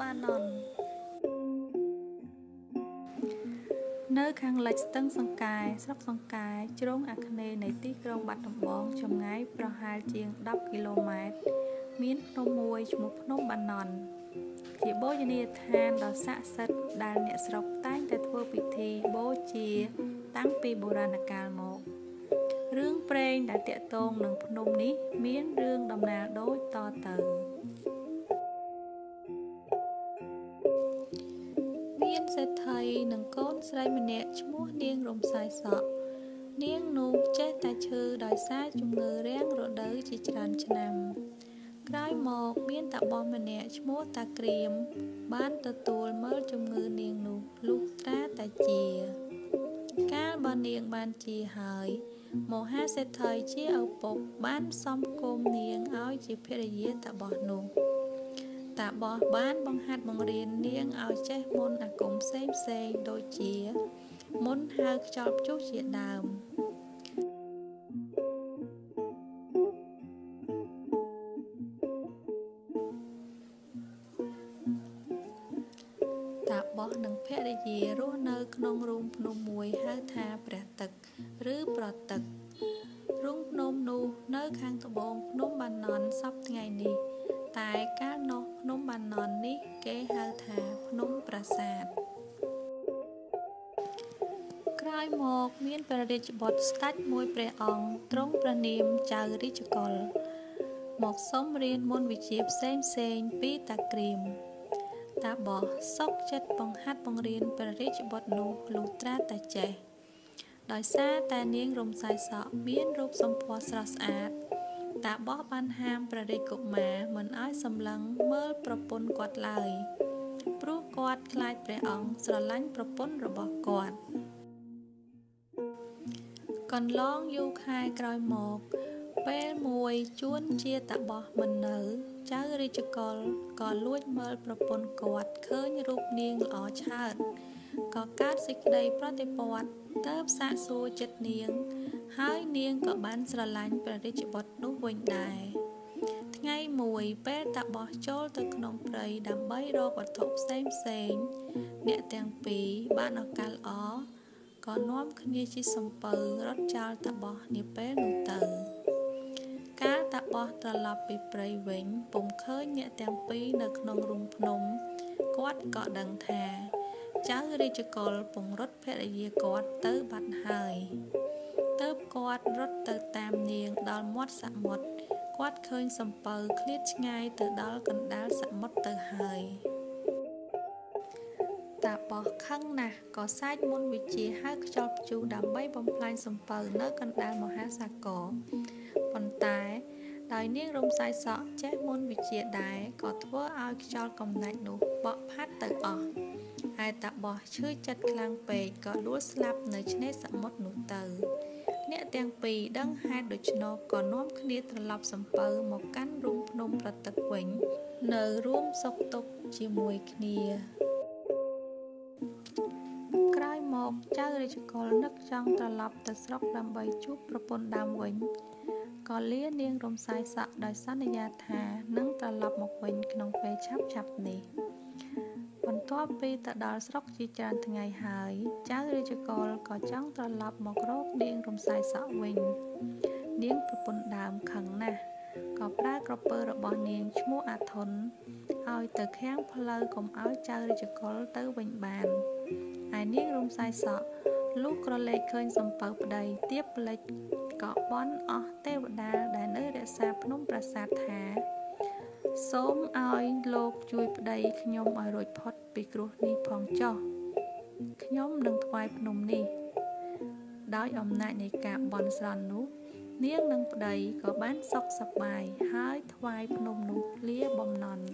បាននន់នៅខាងលិចស្ទឹងសង្កែស្រុកសង្កែជ្រុងអាគ្នេយ៍នៃទីក្រុងបាត់ដំបងចម្ងាយប្រហែលជាង10គីឡូម៉ែត្រមានភ្នំមួយឈ្មោះភ្នំបាណន់ជាបូជនីយដ្ឋានដ៏ស័ក្តិសិទ្ធិដែលអ្នកស្រុកតែងតែធ្វើពិធីបូជា តាំងពីបុរាណកាលមករឿងព្រេងដែលតាក់ទងនឹងភ្នំនេះ មានរឿងដំណាលដូចតទៅ សេដ្ឋីនិងកូនស្រីម្នាក់ឈ្មោះនាងរំសាយសក់នាងនោះចេះតែឈឺដោយសារជំងឺរាំងរដូវជាច្រើនឆ្នាំក្រោយមកមានតាបោះម្នាក់ឈ្មោះតាក្រៀមបានទទួលមើលជំងឺនាងនោះលុះត្រាតែជា កាលបើនាងបានជាហើយមហាសេដ្ឋីជាឪពុកបានសំគមនាងឲ្យជាភរិយាតាបោះនោះ តាបោះបានបង្ហាត់បង្រៀននាងឲ្យចេះមន្តអាគមផ្សេងផ្សេងដូចជាមន្តហៅខ្យល់ព្យុះជាដើមតាបោះនិងភរិយារស់នៅក្នុងរូងភ្នំមួយហៅថាព្រះទឹក ភ្នំប្រាសាទក្រោយមកមានព្រះរាជបុត្រស្ដេចមួយព្រះអង្គទ្រង់ព្រះនាមចៅរាជកុលមកសុំរៀនមន្តវិជ្ជាផ្សេងផ្សេងពីតាក្រៀមតាបោះសុកចិត្តបង្ហាត់បង្រៀនព្រះរាជបុត្រនោះលុះត្រាតែចេះដោយសារតែនាងរំសាយសក់មានរូបសម្ផស្សស្រស់ស្អាតតាបោះបានហាមព្រះរាជកុមារមិនឲ្យសម្លឹងមើលប្រពន្ធគាត់ឡើយ ព្រោះគាត់ខ្លាចព្រះអង្គស្រឡាញ់ប្រពន្ធរបស់គាត់កន្លងយូរខែក្រោយមក ពេលមួយជួនជាតបោះមិននៅ ចៅរាជកុលក៏លួចមើលប្រពន្ធគាត់ឃើញរូបនាងល្អឆើតក៏កើតសេចក្តីប្រតិព័ទ្ធទៅសាកសួរចិត្តនាង ហើយនាងក៏បានស្រឡាញ់ព្រះរាជបុត្រនោះវិញដែរ ថ្ងៃមួយពេលតាបោះចូលទៅក្នុងព្រៃដើម្បីរកវត្ថុផ្សេងផ្សេងអ្នកទាំងពីរបានឱកាសល្អក៏នាំគ្នាជិះសំពៅរត់ចោលតាបោះនាពេលនោះទៅកាលតាបោះត្រឡប់ពីព្រៃវិញពុំឃើញអ្នកទាំងពីរនៅក្នុងរូងភ្នំគាត់ក៏ដឹងថាចៅរាជកុលពង្រត់ភរិយាគាត់ទៅបាត់ហើយទៅគាត់រត់ទៅតាមនាងដល់មាត់សមុទ្រ គាត់ឃើញសំពៅឃ្លាតឆ្ងាយទៅដល់កណ្ដាលសមុទ្រទៅហើយតាបោះខឹងណាស់ក៏សាច់មុនវិជាហៅខ្យល់ព្យុះដើម្បីបំផ្លាញសំពៅនៅកណ្ដាលមហាសាគរប៉ុន្តែដោយនាងរំសាយសក់ចេះមុនវិជាដែរក៏ធ្វើឲ្យខ្យល់កំណាច់នោះបក់ផាត់ទៅអស់ហើយតាបោះឈឺចិត្តខ្លាំងពេកក៏ដួលស្លាប់នៅឆ្នេរសមុទ្រនោះទៅ អ្នកទាំងពីរដឹងហេតុដូច្នោះក៏នាំគ្នាត្រឡប់សំពៅមកកាន់រូងភ្នំប្រទឹកវិញ នៅរួមសុខទុក្ខជាមួយគ្នាក្រោយមកចៅរាជកុលនឹកចង់ត្រឡប់ទៅស្រុកដើម្បីជួបប្រពន្ធដើមវិញក៏លានាងរំសាយសក់ដោយសន្យាថានឹងត្រឡប់មកវិញក្នុងពេលឆាប់ឆាប់នេះបន្ទាប់ពីទៅដល់ស្រុកជាច្រើនថ្ងៃហើយ ចៅរាជកុលក៏ចង់ត្រឡប់មករកនាងរំសាយសក់វិញ នាងប្រពន្ធដើមខឹងណាស់ក៏ប្រើក្រពើរបស់នាងឈ្មោះអាធុនឲ្យទៅខាំងផ្លូវកុំឲ្យចៅរាជកុលទៅវិញបានហើយនាងរំសាយសក់លុះក្រឡេកឃើញសំពៅប្តីទៀបផ្លេចក៏បន់អស់ទេវតាដែលនៅរក្សាភ្នំប្រាសាទថា សូមឲ្យលោកជួយប្តីខ្ញុំឲ្យរួចផុតពីគ្រោះនេះផងចុះខ្ញុំនឹងថ្វាយភ្នំនេះ ដោយអំណាចនៃការបន់ស្រន់នោះនាងនិងប្តីក៏បានសុខសប្បាយហើយថ្វាយភ្នំនោះលាបំណន់